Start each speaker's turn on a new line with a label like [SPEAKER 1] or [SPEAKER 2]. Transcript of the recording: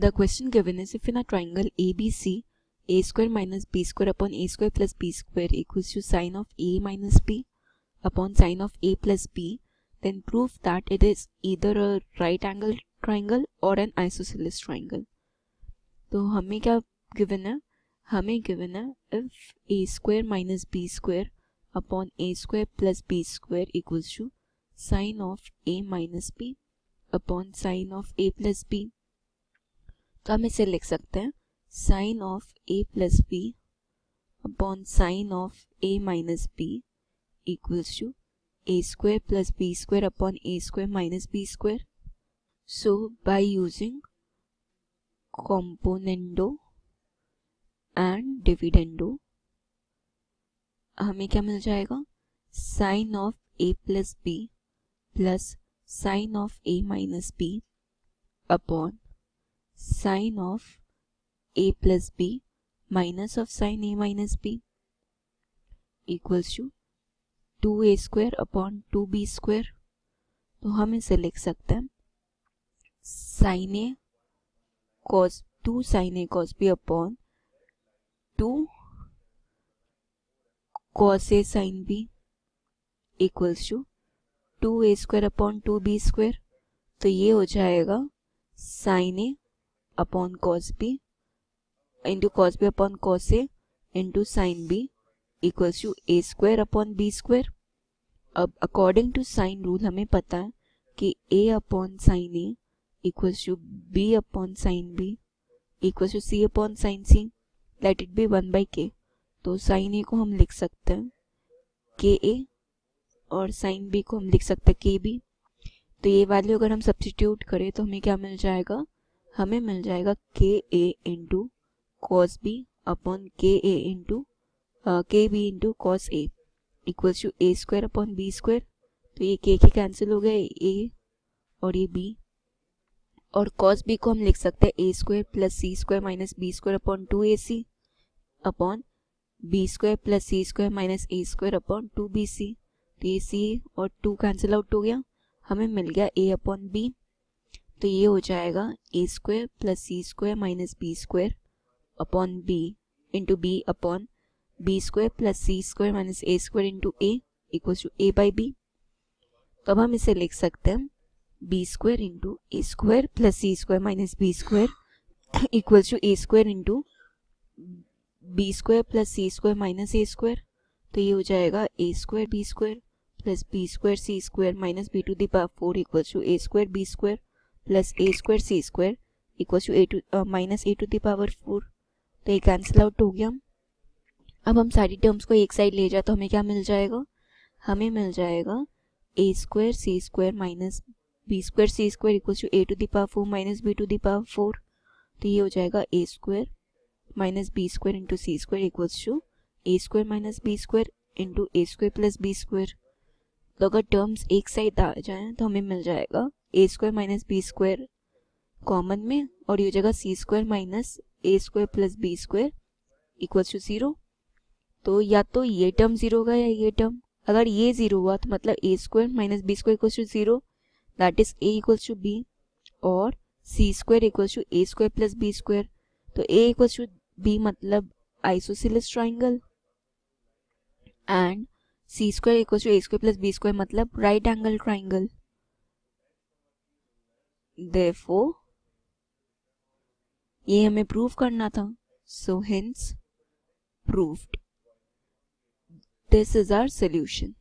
[SPEAKER 1] the question given is if in a triangle ABC a square minus b square upon a square plus b square equals to sine of a minus b upon sine of a plus b then prove that it is either a right angle triangle or an isosceles triangle तो हमें क्या given है हमें given है if a square minus b square upon a square plus b square equals to sine of a minus b upon sine of a plus b तो हम इसे लिख सकते हैं sine of a plus b upon sine of a minus b equals to a square plus b square upon a square minus b square so by using componendo and dividendo हमें क्या मिल जाएगा? Sine of a plus b plus sine of a minus b upon sine of a plus b minus of sine a minus b equals to 2a square upon 2b square तो हम इसे लिख सकते हैं, sine a cos two sine a cos b upon two cos a sine b equals to two a square upon two b square. तो ये हो जाएगा sine a upon cos b into cos b upon cos a into sine b equals to a square upon b square अब according to sine rule हमें पता है कि a upon sine a equals to b upon sine b equals to c upon sine c let it be one by k तो sign ए को हम लिख सकते हैं के ए और साइन बी को हम लिख सकते हैं के बी तो ये वैल्यू अगर हम सब्सटीट्यूट करें तो हमें क्या मिल जाएगा? हमें मिल जाएगा k a into cos b upon k a into k b into cos a equals to a square upon b square तो ये के के कैंसिल हो गए ए और ये बी और कॉस बी को हम लिख सकते हैं a square plus c square minus b square upon two a c upon b square plus c square minus a square upon two b c तो ये सी और टू कैंसिल आउट हो गया। हमें मिल गया ए अपॉन बी तो ये हो जाएगा a square plus c square minus b square upon b into b upon b square plus c square minus a square into a two a by b तो अब हम इसे लिख सकते हैं b square into a square plus c square minus b square equal to a square into b square plus c square minus a square तो ये हो जाएगा a square b square plus b square c square minus b to the power four equal to a square b square plus a square c square equal to a to minus a to the power four तो ये cancel out हो गया। अब हम सारी terms को एक side ले जाए तो हमें क्या मिल जाएगा? हमें मिल जाएगा a square c square minus b square c square equal to a to the power four minus b to the power four तो ये हो जाएगा a square minus b square into c square equals to a square minus b square into a square plus b square तो अगर terms एक side आ जाए तो हमें मिल जाएगा a square minus b square common में, और ये हो जाएगा c square minus a square plus b square equals to zero तो या तो ये टर्म ज़ीरो होगा या ये टर्म अगर ये ज़ीरो हुआ तो मतलब a square minus b square equals to zero that is a equals to b और c square equals to a square plus b square तो ए इक्वल्स टू बी मतलब isosceles triangle and c square equal to a square plus b square मतलब right angle triangle therefore, ये हमें proof करना था. So hence proved this is our solution